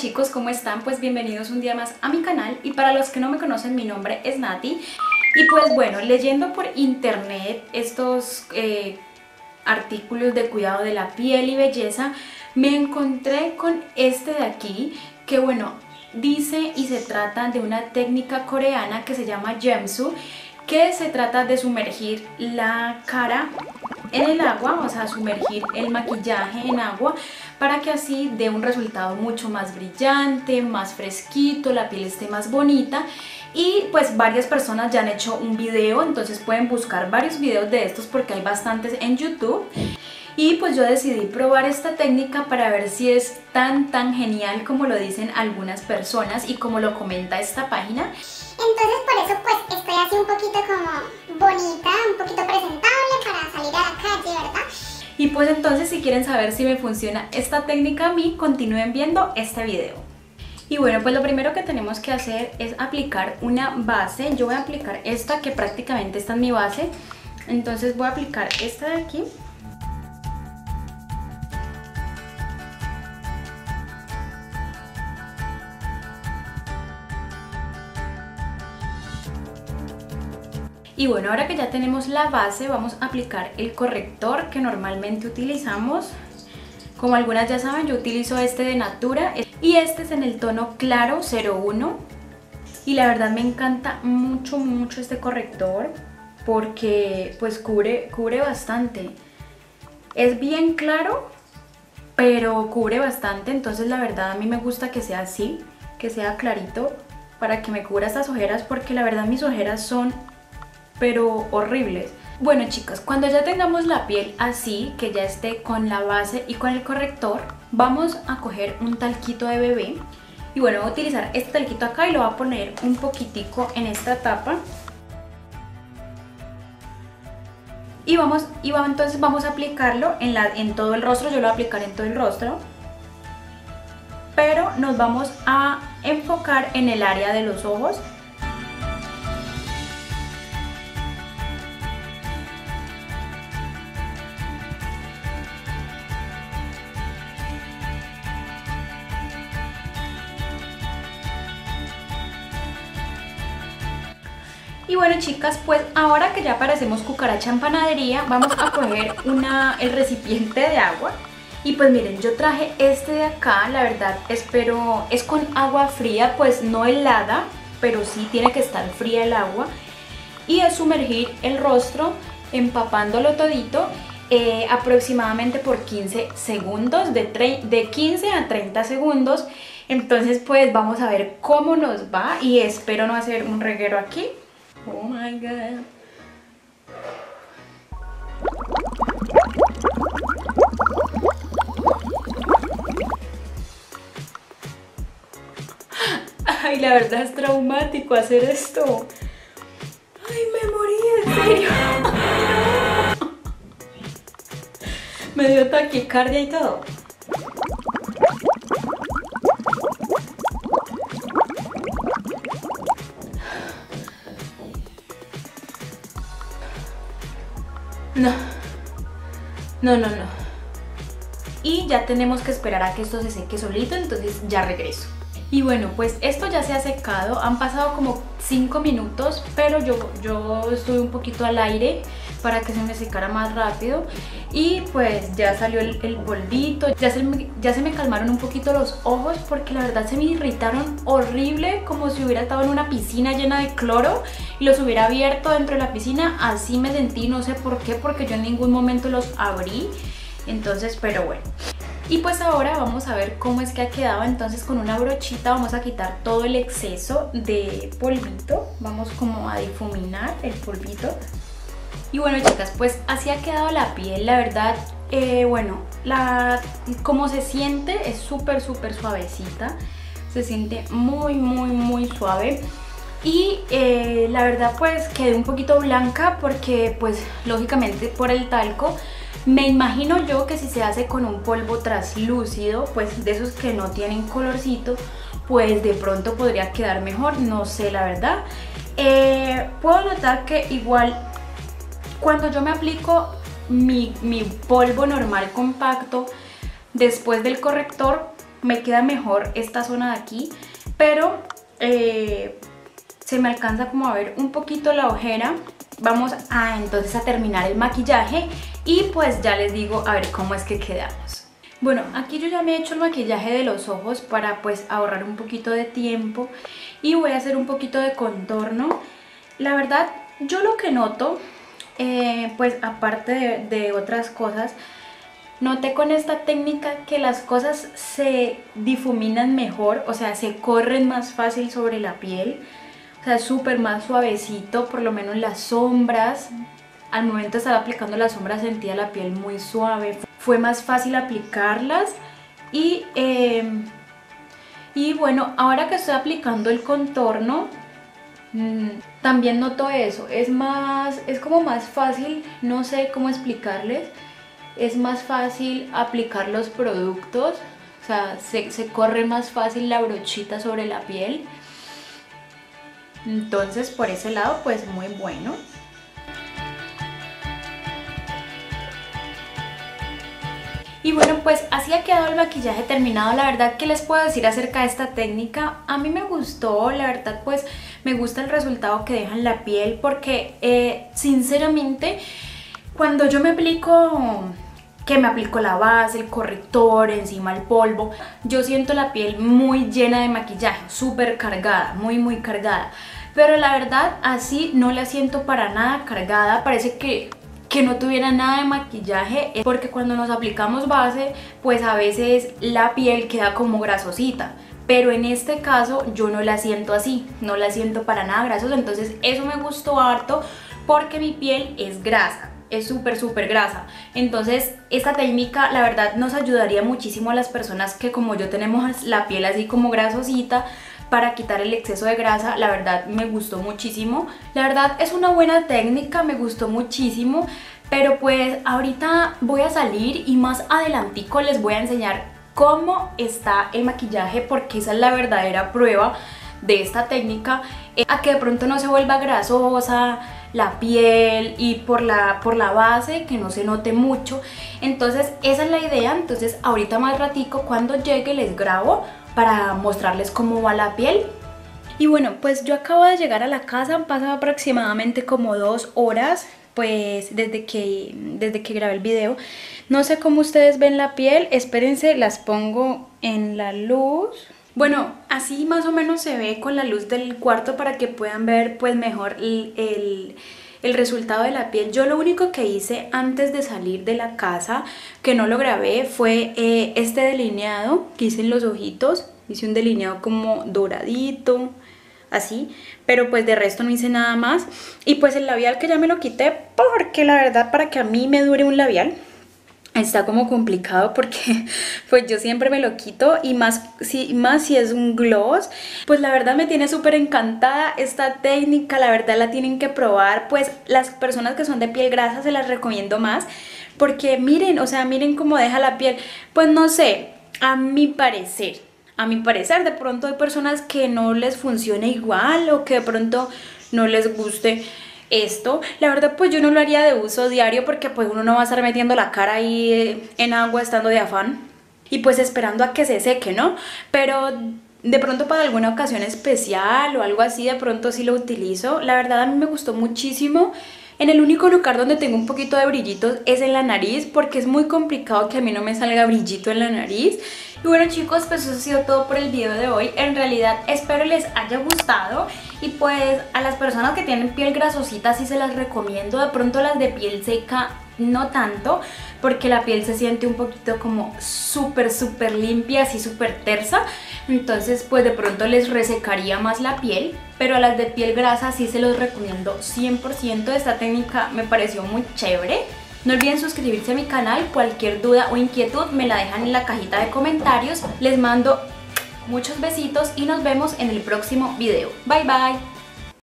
chicos, ¿cómo están? Pues bienvenidos un día más a mi canal y para los que no me conocen mi nombre es Nati y pues bueno, leyendo por internet estos eh, artículos de cuidado de la piel y belleza me encontré con este de aquí que bueno, dice y se trata de una técnica coreana que se llama Gemsu que se trata de sumergir la cara en el agua, o sea, sumergir el maquillaje en agua para que así dé un resultado mucho más brillante, más fresquito, la piel esté más bonita. Y pues varias personas ya han hecho un video, entonces pueden buscar varios videos de estos porque hay bastantes en YouTube y pues yo decidí probar esta técnica para ver si es tan tan genial como lo dicen algunas personas y como lo comenta esta página. Entonces por eso pues estoy así un poquito como bonita, un poquito presentable para salir a la calle, ¿verdad? Y pues entonces si quieren saber si me funciona esta técnica a mí, continúen viendo este video. Y bueno, pues lo primero que tenemos que hacer es aplicar una base. Yo voy a aplicar esta que prácticamente esta es mi base. Entonces voy a aplicar esta de aquí. Y bueno, ahora que ya tenemos la base, vamos a aplicar el corrector que normalmente utilizamos. Como algunas ya saben, yo utilizo este de Natura y este es en el tono claro 01. Y la verdad me encanta mucho, mucho este corrector porque pues cubre, cubre bastante. Es bien claro, pero cubre bastante, entonces la verdad a mí me gusta que sea así, que sea clarito para que me cubra estas ojeras porque la verdad mis ojeras son pero horribles. Bueno chicas, cuando ya tengamos la piel así, que ya esté con la base y con el corrector, vamos a coger un talquito de bebé. Y bueno, voy a utilizar este talquito acá y lo voy a poner un poquitico en esta tapa. Y vamos, y vamos, entonces vamos a aplicarlo en, la, en todo el rostro, yo lo voy a aplicar en todo el rostro. Pero nos vamos a enfocar en el área de los ojos Y bueno chicas, pues ahora que ya parecemos cucaracha en panadería, vamos a coger una, el recipiente de agua. Y pues miren, yo traje este de acá, la verdad espero, es con agua fría, pues no helada, pero sí tiene que estar fría el agua. Y es sumergir el rostro empapándolo todito eh, aproximadamente por 15 segundos, de, de 15 a 30 segundos. Entonces pues vamos a ver cómo nos va y espero no hacer un reguero aquí. Oh my god. Ay, la verdad es traumático hacer esto. Ay, me morí, en serio. me dio taquicardia y todo. No. No, no, no. Y ya tenemos que esperar a que esto se seque solito, entonces ya regreso. Y bueno, pues esto ya se ha secado, han pasado como 5 minutos, pero yo, yo estuve un poquito al aire para que se me secara más rápido. Y pues ya salió el, el ya se, ya se me calmaron un poquito los ojos porque la verdad se me irritaron horrible como si hubiera estado en una piscina llena de cloro y los hubiera abierto dentro de la piscina, así me sentí, no sé por qué, porque yo en ningún momento los abrí, entonces, pero bueno. Y pues ahora vamos a ver cómo es que ha quedado, entonces con una brochita. Vamos a quitar todo el exceso de polvito, vamos como a difuminar el polvito. Y bueno chicas, pues así ha quedado la piel, la verdad, eh, bueno, la, como se siente es súper súper suavecita, se siente muy muy muy suave. Y eh, la verdad pues quedé un poquito blanca porque pues lógicamente por el talco me imagino yo que si se hace con un polvo traslúcido, pues de esos que no tienen colorcito, pues de pronto podría quedar mejor, no sé la verdad. Eh, puedo notar que igual cuando yo me aplico mi, polvo normal compacto, después del corrector, me queda mejor esta zona de aquí, pero eh, se me alcanza como a ver un poquito la ojera. Vamos a entonces a terminar el maquillaje y pues ya les digo a ver cómo es que quedamos. Bueno, aquí yo ya me he hecho el maquillaje de los ojos para pues ahorrar un poquito de tiempo y voy a hacer un poquito de contorno. La verdad, yo lo que noto, eh, pues aparte de, otras cosas, Noté con esta técnica que las cosas se difuminan mejor, o sea, se corren más fácil sobre la piel. O sea, súper más suavecito, por lo menos las sombras. Al momento de estar aplicando las sombras sentía la piel muy suave. Fue más fácil aplicarlas. Y, em, y bueno, ahora que estoy aplicando el contorno, mm, también noto eso. Es más, es como más fácil, no sé cómo explicarles es más fácil aplicar los productos, o sea, se, corre más fácil la brochita sobre la piel. Entonces por ese lado pues muy bueno. Y bueno, pues así ha quedado el maquillaje terminado. La verdad, que les puedo decir acerca de esta técnica? A mí me gustó, la verdad, pues me gusta el resultado que deja en la piel porque, eh, sinceramente, cuando yo me aplico que me aplico la base, el corrector, encima el polvo. Yo siento la piel muy llena de maquillaje, súper cargada, muy muy cargada. Pero la verdad así no la siento para nada cargada, parece que que no tuviera nada de maquillaje porque cuando nos aplicamos base pues a veces la piel queda como grasosita. Pero en este caso yo no la siento así, no la siento para nada grasosa, entonces eso me gustó harto porque mi piel es grasa es súper súper grasa. Entonces esta técnica la verdad nos ayudaría muchísimo a las personas que como yo tenemos la piel así como grasosita para quitar el exceso de grasa, la verdad me gustó muchísimo. La verdad es una buena técnica, me gustó muchísimo pero pues ahorita voy a salir y más adelantico les voy a enseñar cómo está el maquillaje porque esa es la verdadera prueba de esta técnica eh, a que de pronto no se vuelva grasosa la piel y por la, por la base que no se note mucho. Entonces esa es la idea. Entonces ahorita más ratico cuando llegue les grabo para mostrarles cómo va la piel. Y bueno pues yo acabo de llegar a la casa han pasado aproximadamente como dos horas pues desde que, desde que grabé el video. No sé cómo ustedes ven la piel. Espérense las pongo en la luz bueno, así más o menos se ve con la luz del cuarto para que puedan ver pues mejor el, resultado de la piel. Yo lo único que hice antes de salir de la casa, que no lo grabé, fue eh, este delineado que hice en los ojitos. Hice un delineado como doradito, así, pero pues de resto no hice nada más. Y pues el labial que ya me lo quité porque la verdad para que a mí me dure un labial está como complicado porque pues yo siempre me lo quito y más si, más si es un gloss pues la verdad me tiene súper encantada esta técnica la verdad la tienen que probar pues las personas que son de piel grasa se las recomiendo más porque miren o sea miren cómo deja la piel. Pues no sé a mi parecer a mi parecer de pronto hay personas que no les funcione igual o que de pronto no les guste esto. La verdad pues yo no lo haría de uso diario porque pues uno no va a estar metiendo la cara ahí eh, en agua estando de afán y pues esperando a que se seque, ¿no? Pero de pronto para alguna ocasión especial o algo así de pronto sí lo utilizo. La verdad a mí me gustó muchísimo. En el único lugar donde tengo un poquito de brillitos es en la nariz porque es muy complicado que a mí no me salga brillito en la nariz. Y bueno chicos, pues eso ha sido todo por el video de hoy. En realidad espero les haya gustado y pues a las personas que tienen piel grasosita sí se las recomiendo. De pronto las de piel seca no tanto porque la piel se siente un poquito como súper súper limpia, así súper tersa. Entonces pues de pronto les resecaría más la piel pero a las de piel grasa sí se los recomiendo 100% esta técnica me pareció muy chévere. No olviden suscribirse a mi canal, cualquier duda o inquietud me la dejan en la cajita de comentarios. Les mando muchos besitos y nos vemos en el próximo video. Bye bye